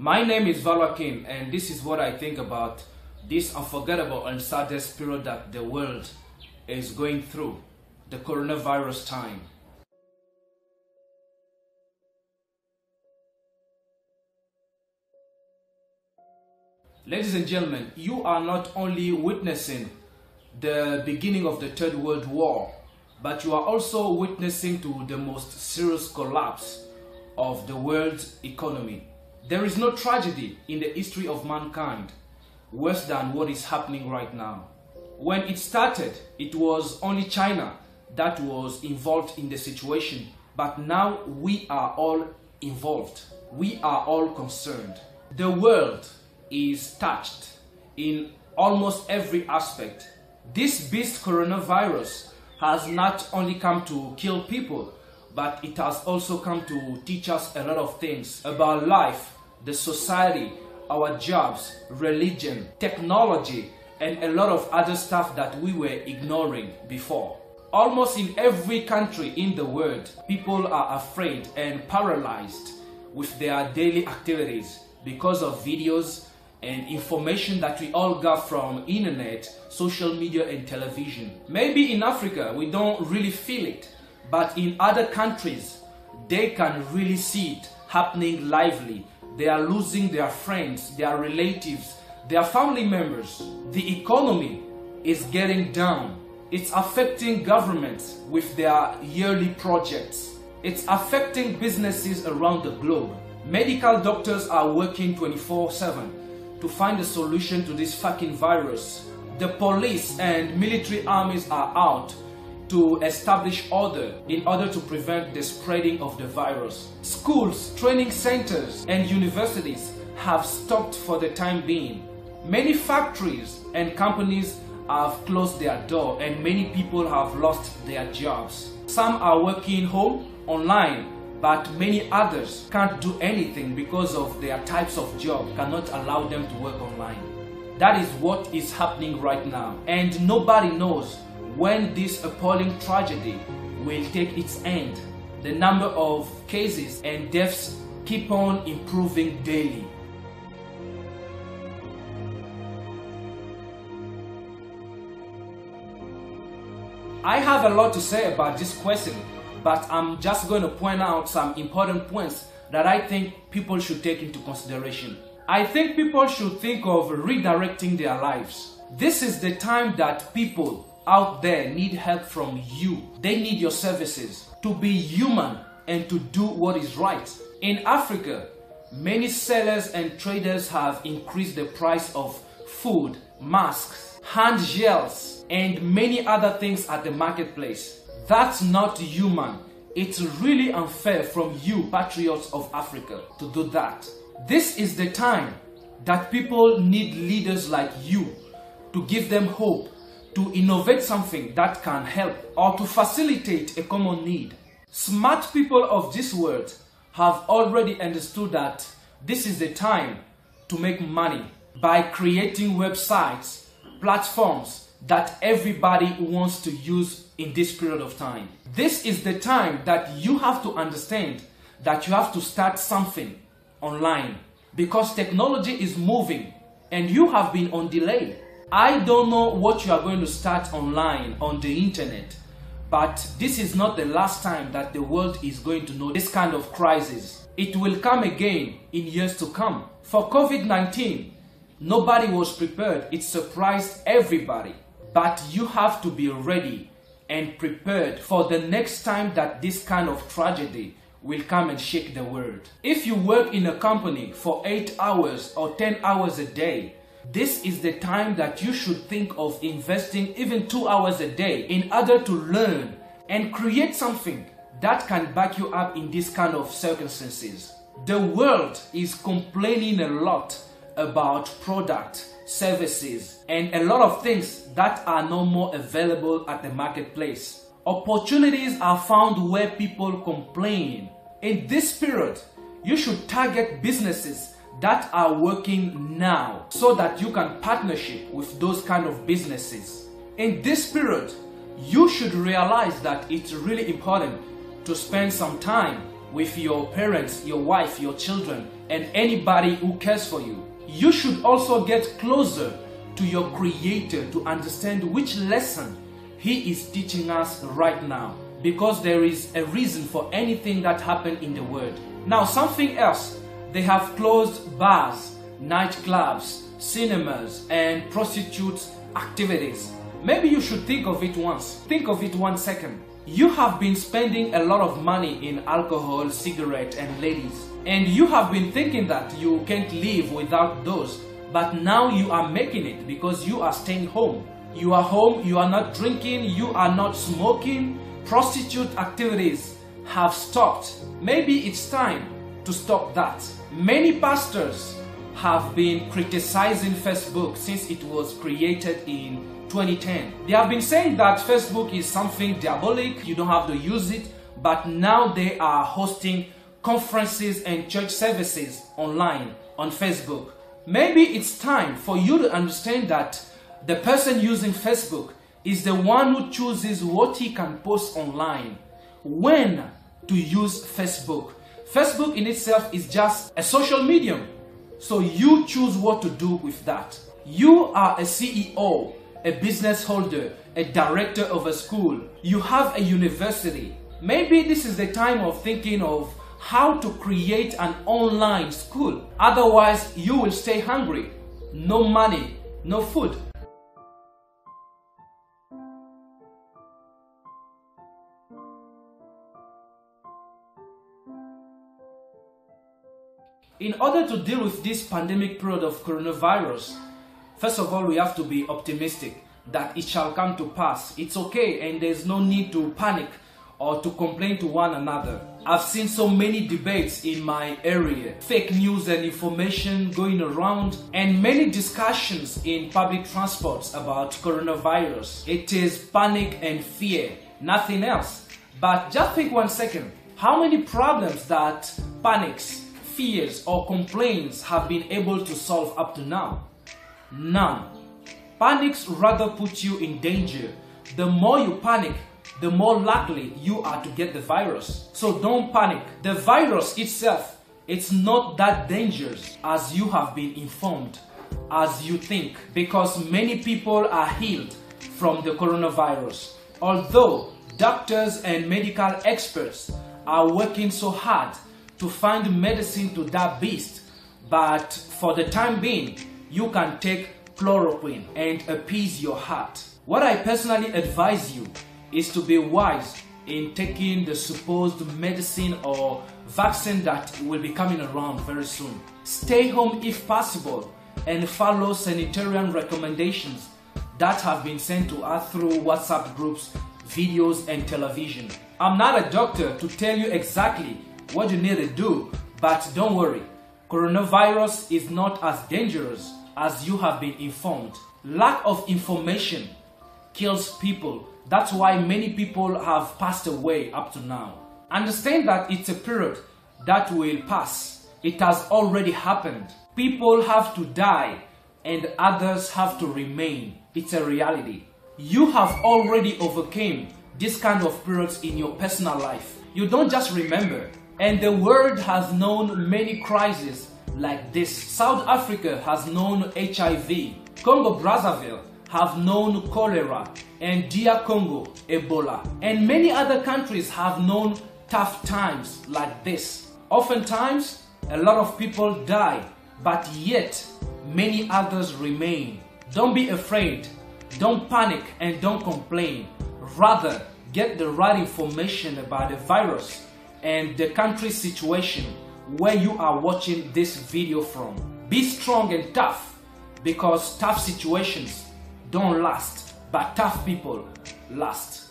My name is Valois King, and this is what I think about this unforgettable and saddest period that the world is going through the coronavirus time. Ladies and gentlemen, you are not only witnessing the beginning of the Third World War, but you are also witnessing to the most serious collapse of the world's economy. There is no tragedy in the history of mankind worse than what is happening right now. When it started, it was only China that was involved in the situation, but now we are all involved. We are all concerned. The world is touched in almost every aspect. This beast coronavirus has not only come to kill people, but it has also come to teach us a lot of things about life, the society, our jobs, religion, technology, and a lot of other stuff that we were ignoring before. Almost in every country in the world, people are afraid and paralyzed with their daily activities because of videos and information that we all got from internet, social media and television. Maybe in Africa we don't really feel it, but in other countries they can really see it happening lively. They are losing their friends, their relatives, their family members. The economy is getting down. It's affecting governments with their yearly projects. It's affecting businesses around the globe. Medical doctors are working 24 7 to find a solution to this fucking virus. The police and military armies are out to establish order in order to prevent the spreading of the virus. Schools, training centers, and universities have stopped for the time being. Many factories and companies have closed their door and many people have lost their jobs. Some are working home, online, but many others can't do anything because of their types of job cannot allow them to work online. That is what is happening right now and nobody knows when this appalling tragedy will take its end. The number of cases and deaths keep on improving daily. I have a lot to say about this question but I'm just going to point out some important points that I think people should take into consideration. I think people should think of redirecting their lives. This is the time that people out there need help from you. They need your services to be human and to do what is right. In Africa, many sellers and traders have increased the price of food, masks, hand gels, and many other things at the marketplace. That's not human. It's really unfair from you, patriots of Africa, to do that. This is the time that people need leaders like you to give them hope, to innovate something that can help, or to facilitate a common need. Smart people of this world have already understood that this is the time to make money by creating websites, platforms, that everybody wants to use in this period of time. This is the time that you have to understand that you have to start something online because technology is moving and you have been on delay. I don't know what you are going to start online on the internet, but this is not the last time that the world is going to know this kind of crisis. It will come again in years to come. For COVID 19, nobody was prepared, it surprised everybody. But you have to be ready and prepared for the next time that this kind of tragedy will come and shake the world. If you work in a company for 8 hours or 10 hours a day, this is the time that you should think of investing even 2 hours a day in order to learn and create something that can back you up in this kind of circumstances. The world is complaining a lot about product services, and a lot of things that are no more available at the marketplace. Opportunities are found where people complain. In this period, you should target businesses that are working now so that you can partnership with those kind of businesses. In this period, you should realize that it's really important to spend some time with your parents, your wife, your children, and anybody who cares for you. You should also get closer to your Creator to understand which lesson He is teaching us right now because there is a reason for anything that happened in the world. Now, something else they have closed bars, nightclubs, cinemas, and prostitutes activities. Maybe you should think of it once. Think of it one second. You have been spending a lot of money in alcohol, cigarette, and ladies. And you have been thinking that you can't live without those. But now you are making it because you are staying home. You are home, you are not drinking, you are not smoking. Prostitute activities have stopped. Maybe it's time to stop that. Many pastors have been criticizing Facebook since it was created in 2010. They have been saying that Facebook is something diabolic, you don't have to use it, but now they are hosting conferences and church services online on Facebook. Maybe it's time for you to understand that the person using Facebook is the one who chooses what he can post online, when to use Facebook. Facebook in itself is just a social medium so you choose what to do with that. You are a CEO, a business holder, a director of a school. You have a university. Maybe this is the time of thinking of how to create an online school. Otherwise, you will stay hungry. No money, no food. In order to deal with this pandemic period of coronavirus, first of all, we have to be optimistic that it shall come to pass. It's okay, and there's no need to panic or to complain to one another. I've seen so many debates in my area, fake news and information going around, and many discussions in public transports about coronavirus. It is panic and fear, nothing else. But just think one second how many problems that panics fears or complaints have been able to solve up to now? None. Panics rather put you in danger. The more you panic, the more likely you are to get the virus. So don't panic. The virus itself, it's not that dangerous as you have been informed, as you think, because many people are healed from the coronavirus. Although doctors and medical experts are working so hard to find medicine to that beast. But for the time being, you can take chloroquine and appease your heart. What I personally advise you is to be wise in taking the supposed medicine or vaccine that will be coming around very soon. Stay home if possible and follow sanitarian recommendations that have been sent to us through WhatsApp groups, videos, and television. I'm not a doctor to tell you exactly what you need to do. But don't worry, coronavirus is not as dangerous as you have been informed. Lack of information kills people. That's why many people have passed away up to now. Understand that it's a period that will pass. It has already happened. People have to die and others have to remain. It's a reality. You have already overcame this kind of periods in your personal life. You don't just remember, and the world has known many crises like this. South Africa has known HIV. Congo Brazzaville have known cholera and DR Congo Ebola. And many other countries have known tough times like this. Oftentimes, a lot of people die, but yet many others remain. Don't be afraid, don't panic, and don't complain. Rather, get the right information about the virus and the country situation where you are watching this video from. Be strong and tough because tough situations don't last, but tough people last.